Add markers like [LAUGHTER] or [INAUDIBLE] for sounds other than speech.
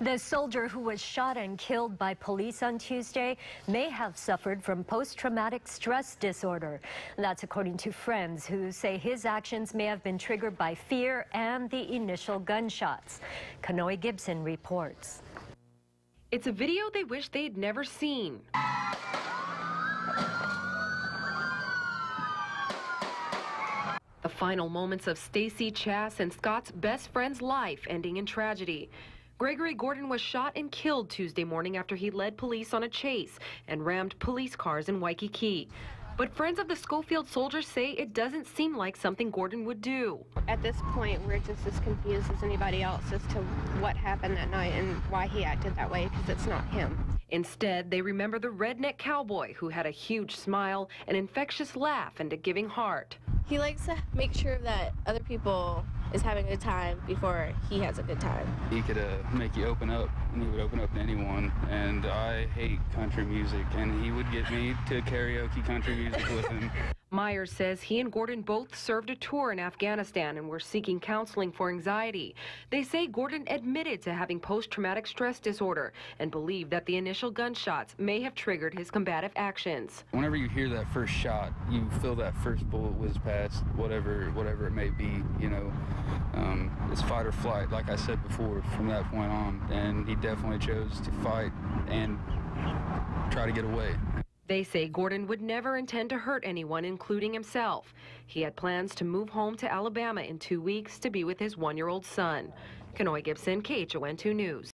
The soldier who was shot and killed by police on Tuesday may have suffered from post-traumatic stress disorder. That's according to friends who say his actions may have been triggered by fear and the initial gunshots. Kanoe Gibson reports. It's a video they wish they'd never seen. The final moments of Stacy Chass and Scott's best friend's life ending in tragedy. Gregory Gordon was shot and killed Tuesday morning after he led police on a chase and rammed police cars in Waikiki. But friends of the Schofield soldiers say it doesn't seem like something Gordon would do. At this point, we're just as confused as anybody else as to what happened that night and why he acted that way because it's not him. Instead, they remember the redneck cowboy who had a huge smile, an infectious laugh, and a giving heart. He likes to make sure that other people is having a good time before he has a good time. He could uh, make you open up, and he would open up to anyone. And I hate country music, and he would get me to karaoke country music with him. [LAUGHS] Myers says he and Gordon both served a tour in Afghanistan and were seeking counseling for anxiety. They say Gordon admitted to having post-traumatic stress disorder and believe that the initial gunshots may have triggered his combative actions. Whenever you hear that first shot, you feel that first bullet whiz past, whatever whatever it may be. You know, um, it's fight or flight, like I said before, from that point on. And he definitely chose to fight and try to get away. They say Gordon would never intend to hurt anyone, including himself. He had plans to move home to Alabama in two weeks to be with his one-year-old son. Kanoe Gibson, KHON 2 News.